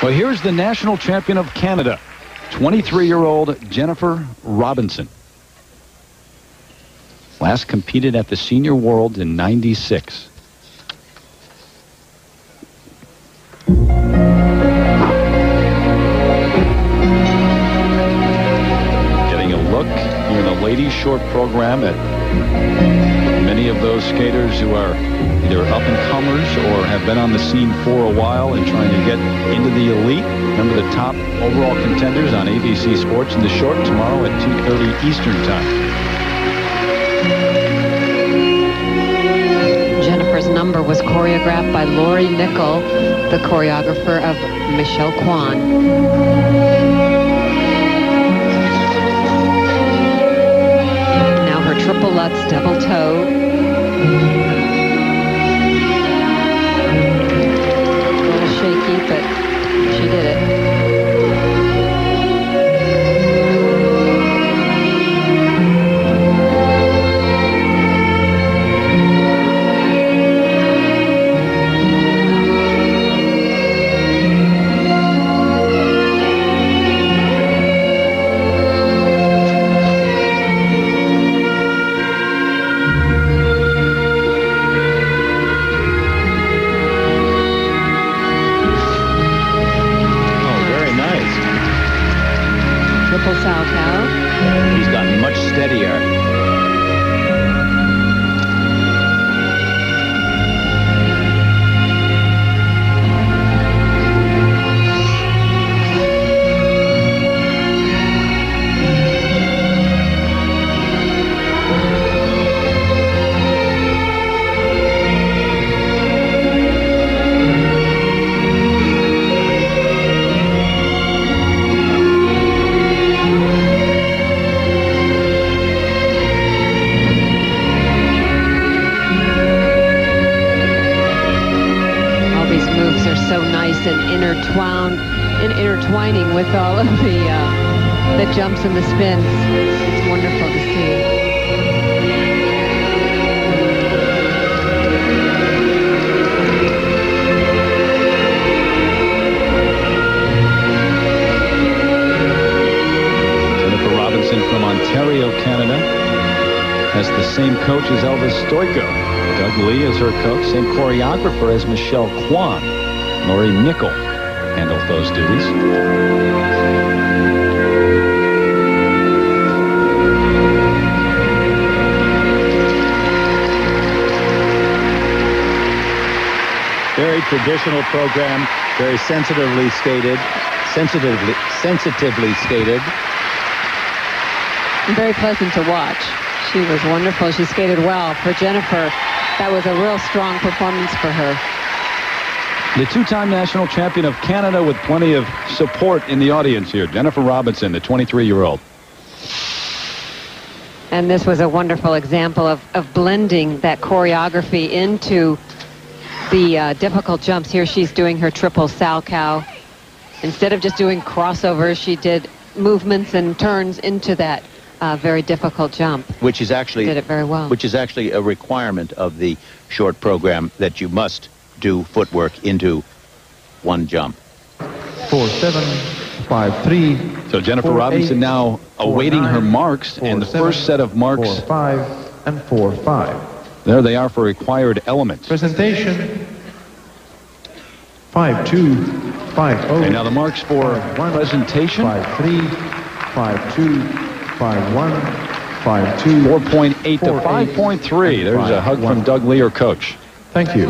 Well, here's the national champion of Canada, 23-year-old Jennifer Robinson. Last competed at the Senior World in 96. Getting a look here in the ladies short program at many of those skaters who are either up-and-comers or have been on the scene for a while and trying to get into the elite. Remember the top overall contenders on ABC Sports in the short tomorrow at 2.30 Eastern Time. Jennifer's number was choreographed by Lori Nichol, the choreographer of Michelle Kwan. Triple Lutz double toe. He's gotten much steadier. So nice and intertwined, and intertwining with all of the uh, the jumps and the spins. It's wonderful to see. Jennifer Robinson from Ontario, Canada, has the same coach as Elvis Stojko. Doug Leigh is her coach, same choreographer as Michelle Kwan. Lori Nichol handles those duties. Very traditional program, very sensitively skated, sensitively, sensitively skated. And very pleasant to watch. She was wonderful. She skated well. For Jennifer, that was a real strong performance for her. The two-time national champion of Canada with plenty of support in the audience here. Jennifer Robinson, the 23-year-old. And this was a wonderful example of, of blending that choreography into the uh, difficult jumps. Here she's doing her triple Salchow. Instead of just doing crossovers, she did movements and turns into that uh, very difficult jump. which is actually Did it very well. which is actually a requirement of the short program that you must do footwork into one jump. four seven five three So Jennifer four, Robinson eight, now awaiting her marks four, and the seven, first set of marks. four five and four five There they are for required elements. presentation five two five oh Okay, now the marks for five, one, presentation. five three five two five one five two 4.8 to Four, eight, 5.3. and There's a hug one. from Doug Leigh, her coach. thank you